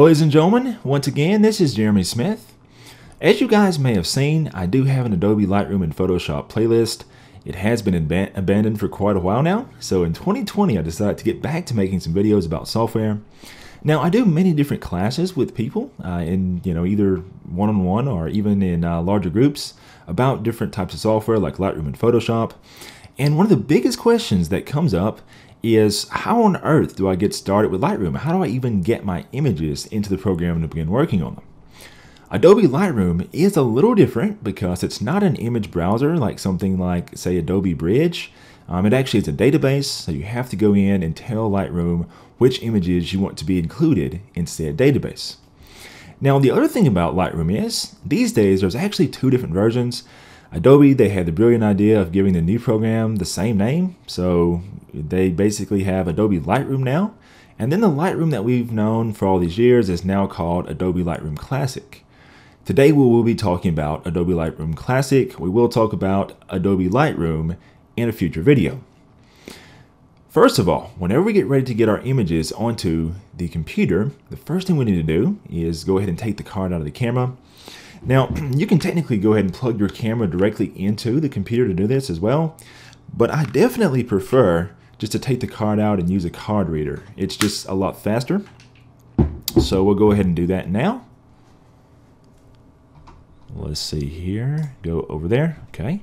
Ladies and gentlemen. Once again, this is Jeremy Smith. As you guys may have seen, I do have an Adobe Lightroom and Photoshop playlist. It has been ab abandoned for quite a while now, so in 2020 I decided to get back to making some videos about software. Now I do many different classes with people uh, in you know either one-on-one -on -one or even in uh, larger groups about different types of software like Lightroom and Photoshop. And one of the biggest questions that comes up is how on earth do I get started with Lightroom? How do I even get my images into the program to begin working on them? Adobe Lightroom is a little different because it's not an image browser like something like, say, Adobe Bridge. Um, it actually is a database, so you have to go in and tell Lightroom which images you want to be included in said database. Now, the other thing about Lightroom is, these days there's actually two different versions. Adobe, they had the brilliant idea of giving the new program the same name. So they basically have Adobe Lightroom now. And then the Lightroom that we've known for all these years is now called Adobe Lightroom Classic. Today we will be talking about Adobe Lightroom Classic. We will talk about Adobe Lightroom in a future video. First of all, whenever we get ready to get our images onto the computer, the first thing we need to do is go ahead and take the card out of the camera now, you can technically go ahead and plug your camera directly into the computer to do this as well, but I definitely prefer just to take the card out and use a card reader. It's just a lot faster. So we'll go ahead and do that now. Let's see here, go over there, okay.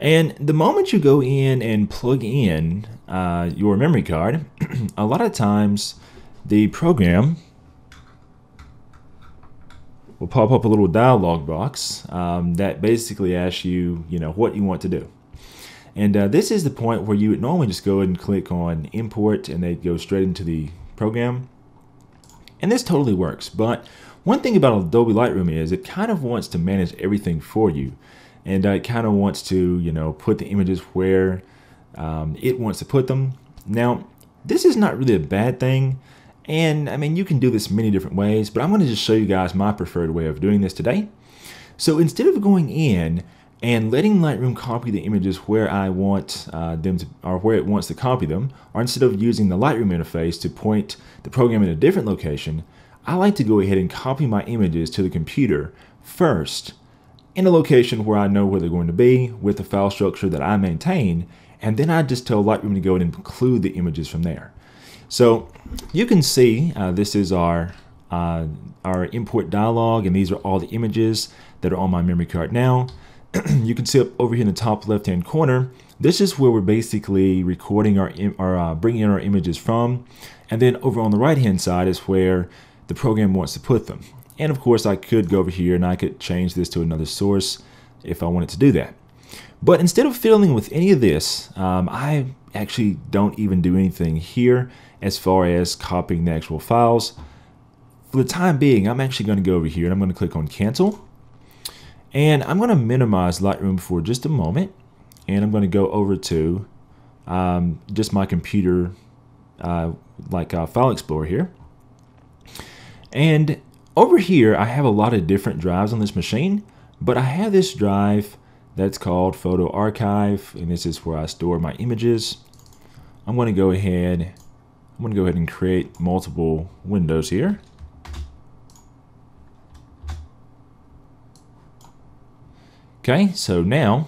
And the moment you go in and plug in uh, your memory card, a lot of times the program will pop up a little dialog box um, that basically asks you, you know, what you want to do. And uh, this is the point where you would normally just go and click on import and they go straight into the program. And this totally works. But one thing about Adobe Lightroom is it kind of wants to manage everything for you. And uh, it kind of wants to, you know, put the images where um, it wants to put them. Now, this is not really a bad thing. And I mean, you can do this many different ways, but I'm going to just show you guys my preferred way of doing this today. So instead of going in and letting Lightroom copy the images where I want uh, them to, or where it wants to copy them, or instead of using the Lightroom interface to point the program in a different location, I like to go ahead and copy my images to the computer first in a location where I know where they're going to be with the file structure that I maintain, and then I just tell Lightroom to go and include the images from there. So you can see uh, this is our uh, our import dialog and these are all the images that are on my memory card. Now. you can see up over here in the top left hand corner this is where we're basically recording our, our uh, bringing in our images from. And then over on the right hand side is where the program wants to put them. And of course I could go over here and I could change this to another source if I wanted to do that. But instead of fiddling with any of this um, I actually don't even do anything here as far as copying the actual files. For the time being, I'm actually going to go over here and I'm going to click on cancel. And I'm going to minimize Lightroom for just a moment. And I'm going to go over to um, just my computer, uh, like uh, File Explorer here. And over here, I have a lot of different drives on this machine, but I have this drive that's called Photo Archive, and this is where I store my images. I'm going to go ahead I'm to go ahead and create multiple windows here. Okay, so now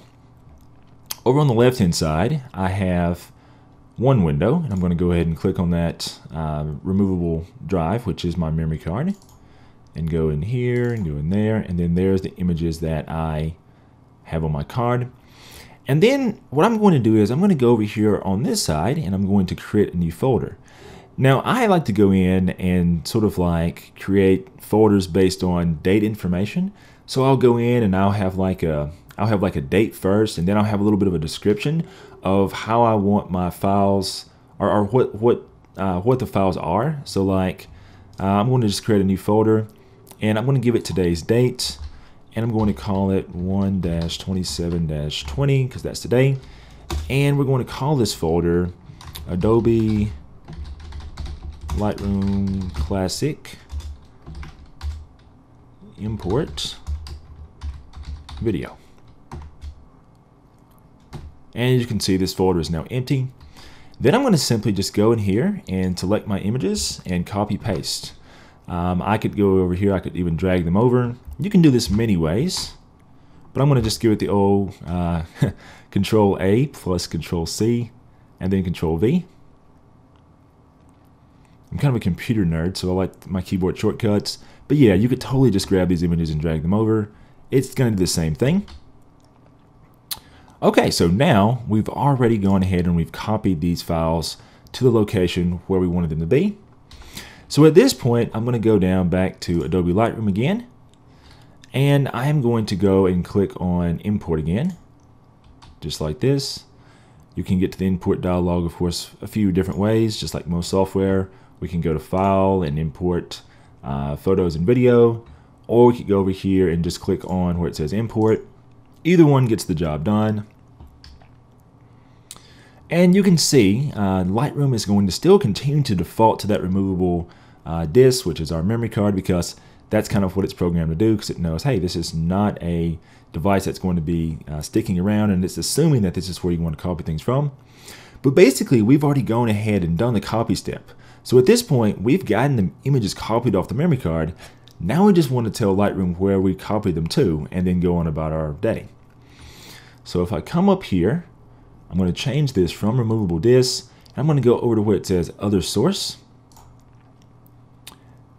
over on the left hand side, I have one window, and I'm going to go ahead and click on that uh, removable drive, which is my memory card, and go in here and go in there, and then there's the images that I have on my card. And then what I'm going to do is I'm going to go over here on this side and I'm going to create a new folder. Now I like to go in and sort of like create folders based on date information. So I'll go in and I'll have like a I'll have like a date first and then I'll have a little bit of a description of how I want my files or, or what what uh, what the files are. So like uh, I'm going to just create a new folder and I'm going to give it today's date and I'm going to call it 1-27-20 because that's today. And we're going to call this folder Adobe Lightroom Classic import video. And you can see this folder is now empty. Then I'm going to simply just go in here and select my images and copy paste. Um, I could go over here, I could even drag them over. You can do this many ways, but I'm going to just give it the old uh, Control A plus Control C and then Control V. I'm kind of a computer nerd, so I like my keyboard shortcuts. But yeah, you could totally just grab these images and drag them over. It's going to do the same thing. Okay, so now we've already gone ahead and we've copied these files to the location where we wanted them to be. So at this point, I'm going to go down back to Adobe Lightroom again, and I am going to go and click on Import again, just like this. You can get to the import dialog, of course, a few different ways, just like most software. We can go to File and import uh, photos and video, or we could go over here and just click on where it says Import. Either one gets the job done. And you can see uh, Lightroom is going to still continue to default to that removable uh, disk, which is our memory card, because that's kind of what it's programmed to do because it knows, hey, this is not a device that's going to be uh, sticking around and it's assuming that this is where you want to copy things from. But basically, we've already gone ahead and done the copy step. So at this point, we've gotten the images copied off the memory card. Now we just want to tell Lightroom where we copied them to and then go on about our day. So if I come up here I'm going to change this from removable disk. I'm going to go over to where it says other source.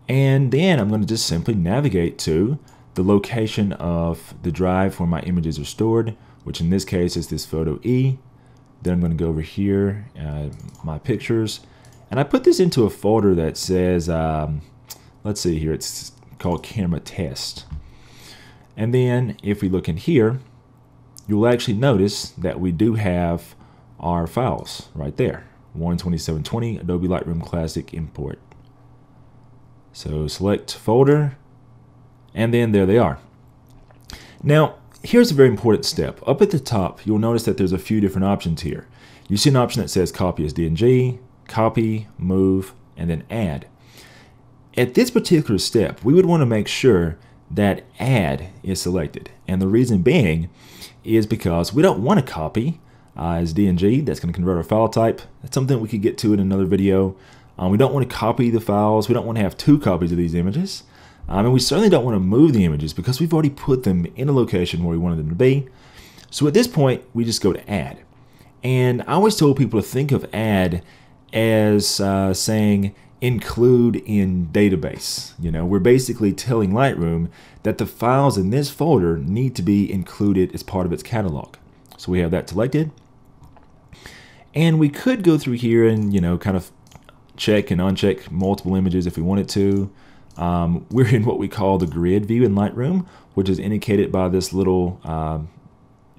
And then I'm going to just simply navigate to the location of the drive where my images are stored, which in this case is this photo E. Then I'm going to go over here, uh, my pictures, and I put this into a folder that says, um, let's see here, it's called camera test. And then if we look in here, you'll actually notice that we do have our files right there. 12720 Adobe Lightroom Classic import. So select folder, and then there they are. Now, here's a very important step. Up at the top, you'll notice that there's a few different options here. You see an option that says copy as DNG, copy, move, and then add. At this particular step, we would want to make sure that add is selected. And the reason being is because we don't want to copy uh, as DNG. That's going to convert our file type. That's something we could get to in another video. Um, we don't want to copy the files. We don't want to have two copies of these images. Um, and we certainly don't want to move the images because we've already put them in a location where we wanted them to be. So at this point, we just go to add. And I always told people to think of add as uh, saying include in database. You know, we're basically telling Lightroom that the files in this folder need to be included as part of its catalog. So we have that selected. And we could go through here and, you know, kind of check and uncheck multiple images if we wanted to. Um, we're in what we call the grid view in Lightroom, which is indicated by this little um,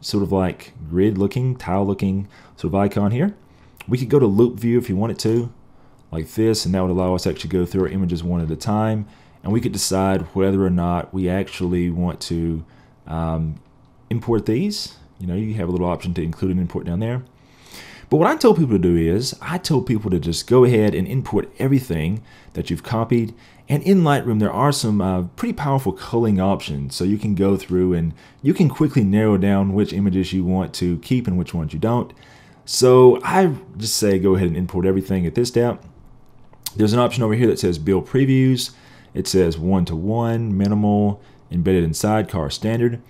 sort of like grid looking, tile looking sort of icon here. We could go to loupe view if you wanted to, like this, and that would allow us to actually go through our images one at a time. And we could decide whether or not we actually want to um, import these. You know, you have a little option to include an import down there. But what I tell people to do is, I tell people to just go ahead and import everything that you've copied. And in Lightroom, there are some uh, pretty powerful culling options. So you can go through and you can quickly narrow down which images you want to keep and which ones you don't. So I just say go ahead and import everything at this step. There's an option over here that says build previews. It says one-to-one, -one, minimal, embedded in sidecar standard.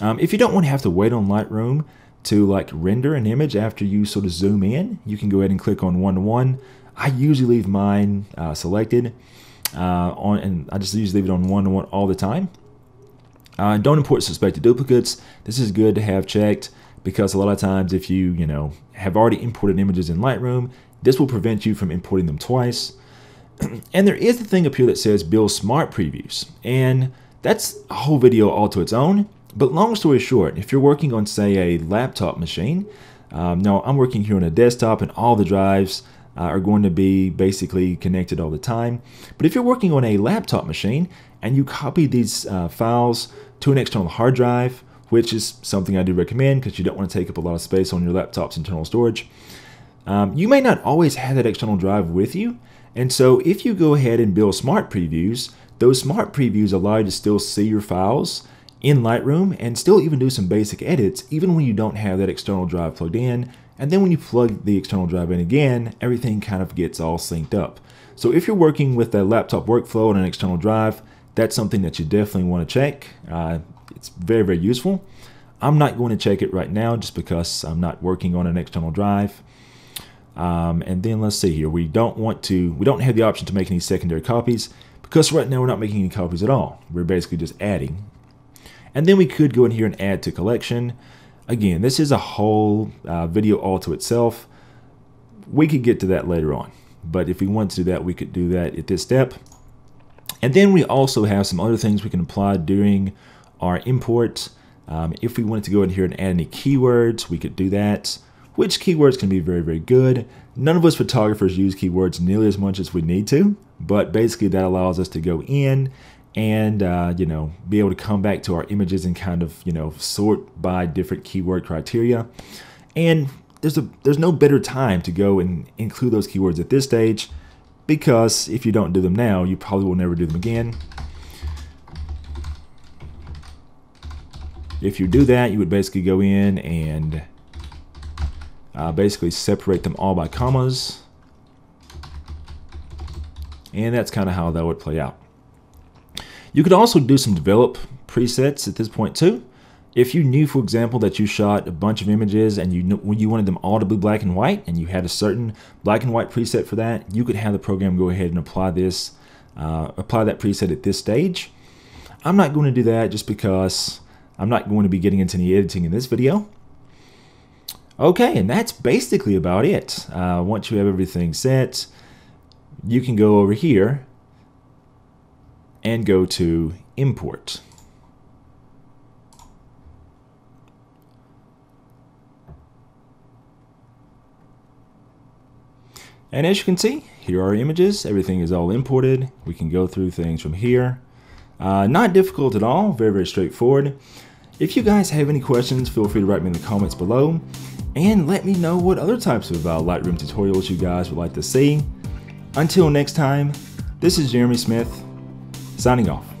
Um, if you don't want to have to wait on Lightroom, to like render an image after you sort of zoom in, you can go ahead and click on one to one. I usually leave mine uh, selected uh, on, and I just usually leave it on one to one all the time. Uh, don't import suspected duplicates. This is good to have checked because a lot of times if you, you know, have already imported images in Lightroom, this will prevent you from importing them twice. and there is the thing up here that says build smart previews. And that's a whole video all to its own. But long story short, if you're working on, say, a laptop machine, um, now I'm working here on a desktop and all the drives uh, are going to be basically connected all the time. But if you're working on a laptop machine and you copy these uh, files to an external hard drive, which is something I do recommend because you don't want to take up a lot of space on your laptop's internal storage, um, you may not always have that external drive with you. And so if you go ahead and build smart previews, those smart previews allow you to still see your files in Lightroom and still even do some basic edits even when you don't have that external drive plugged in. And then when you plug the external drive in again, everything kind of gets all synced up. So if you're working with a laptop workflow and an external drive, that's something that you definitely want to check. Uh, it's very, very useful. I'm not going to check it right now just because I'm not working on an external drive. Um, and then let's see here. We don't want to, we don't have the option to make any secondary copies because right now we're not making any copies at all. We're basically just adding. And then we could go in here and add to collection. Again, this is a whole uh, video all to itself. We could get to that later on. But if we want to do that, we could do that at this step. And then we also have some other things we can apply during our import. Um, if we wanted to go in here and add any keywords, we could do that, which keywords can be very, very good. None of us photographers use keywords nearly as much as we need to, but basically that allows us to go in and uh, you know be able to come back to our images and kind of you know sort by different keyword criteria. And there's a there's no better time to go and include those keywords at this stage because if you don't do them now you probably will never do them again. If you do that you would basically go in and uh, basically separate them all by commas. And that's kind of how that would play out you could also do some develop presets at this point too. If you knew, for example, that you shot a bunch of images and you you wanted them all to be black and white, and you had a certain black and white preset for that, you could have the program go ahead and apply this, uh, apply that preset at this stage. I'm not going to do that just because I'm not going to be getting into any editing in this video. Okay, and that's basically about it. Uh, once you have everything set, you can go over here and go to import. And as you can see, here are images. Everything is all imported. We can go through things from here. Uh, not difficult at all, very, very straightforward. If you guys have any questions, feel free to write me in the comments below and let me know what other types of uh, Lightroom tutorials you guys would like to see. Until next time, this is Jeremy Smith signing off.